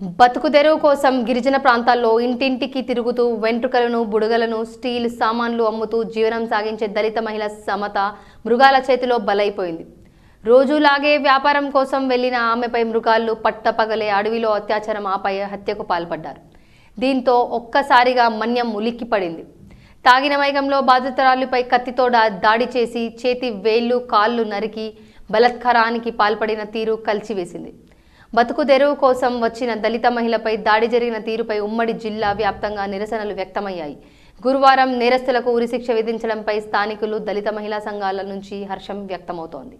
బతుకుదెరువు కోసం గిరిజన ప్రాంతాల్లో ఇంటింటికి తిరుగుతూ వెంట్రుకలను బుడగలను స్టీల్ సామాన్లు అమ్ముతూ జీవనం సాగించే దళిత మహిళ సమత మృగాల చేతిలో బలైపోయింది. రోజులాగే వ్యాపారం కోసం వెళ్ళిన ఆమెపై మృగాలు పట్టపగలే అడవిలో అత్యాచారం ఆపై హత్యకు పాల్పడ్డారు. దీంతో ఒక్కసారిగా మన్యం ఉలిక్కిపడింది. తాగిన మైకంలో బాధితురాలిపై కత్తితో దాడి చేసి చేతి వేళ్ళు కాళ్ళు నరికి బలత్కారానికి పాల్పడిన తీరు కలిసివేసింది బతుకు తెరువు కోసం వచ్చిన దళిత మహిళపై దాడి జరిగిన తీరుపై ఉమ్మడి జిల్లా వ్యాప్తంగా నిరసనలు వ్యక్తమయ్యాయి. గురువారం నేరస్తులకు ఉరిశిక్ష విధించడంపై స్థానికులు దళిత మహిళా సంఘాల నుంచి హర్షం వ్యక్తమవుతోంది.